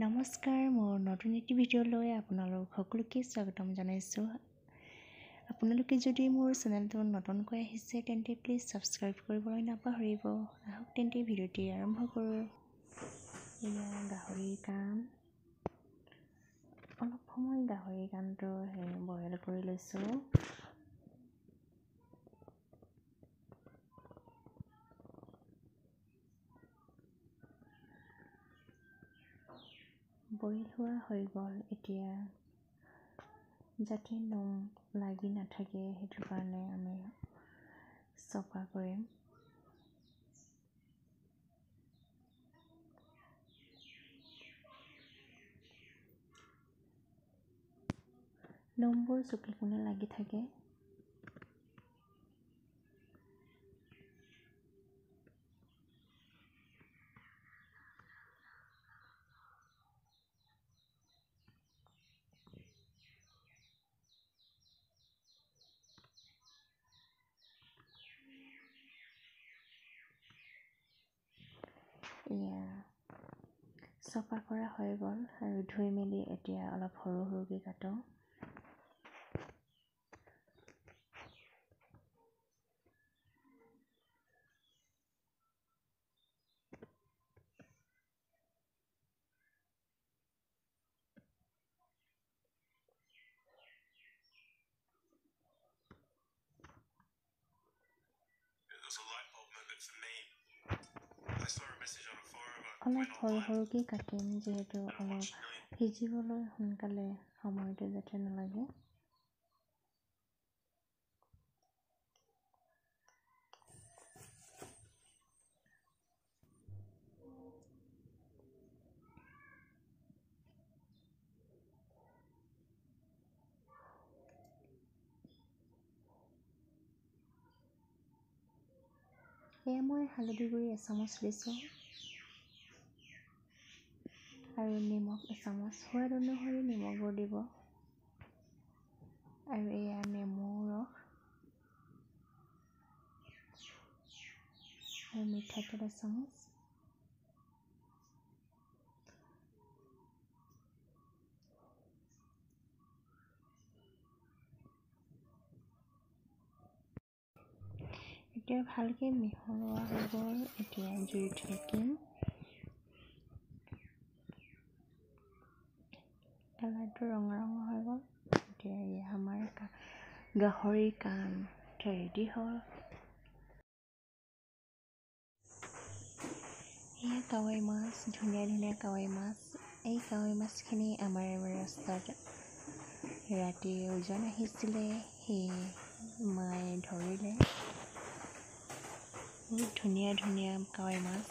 নমস্কাৰ মোৰ নতুন এটি ভিডিঅ'লৈ আপোনালোক সকলোকে স্বাগতম জনাইছোঁ। আপোনালোকে যদি মোৰ চেনেলটো নতুনকৈ আহিছে তেন্তে প্লিজ ছাবস্ক্ৰাইব কৰিবলৈ নাপাহৰিব। আহক তেন্তে ভিডিঅ'টি আৰম্ভ কৰোঁ। এয়া গাহৰি কাণ অলপ সময় গাহৰি কাণটো বইল কৰি লৈছোঁ। বইল হোৱা হৈ গ'ল এতিয়া। যাতে নোম লাগি নাথাকে সেইটো কাৰণে আমি চফা কৰিম। নোমবোৰ চুকে কোণে লাগি থাকে। এয়া চফা কৰা হৈ গ'ল আৰু ধুই মেলি এতিয়া অলপ সৰু সৰুকৈ কাটো। অলপ সৰু সৰুকৈ কাটিম যিহেতু অলপ সিজিবলৈ সোনকালে সময়টো যাতে নালাগে। এয়া মই হালধি গুড়ি এচামুচ দিছোঁ। আৰু নিমখ এচামুচ। সোৱাদ অনুসৰি নিমখবোৰ দিব। আৰু এয়া নেমু ৰস। আৰু মিঠাতেল এচামুচ। এতিয়া ভালকৈ মিহলোৱা হৈ গ'ল এতিয়া জুইত কালাৰটো ৰঙা ৰঙা হৈ গ'ল। এতিয়া এয়া আমাৰ গাহৰি কাণ ৰেডি হ'ল। এয়া কাৱৈ মাছ ধুনীয়া ধুনীয়া কাৱৈ মাছ। এই কাৱৈ মাছখিনি আমাৰ ৰাস্তাত ৰাতি ওজন আহিছিলে সেই মায়ে ধৰিলে। বহুত ধুনীয়া ধুনীয়া কাৱৈ মাছ।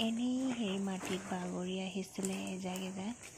এনেই সেই মাটিত বাগৰি আহিছিলে এজাক এজাক।